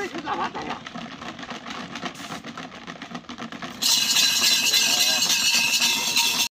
这群杂八怎样？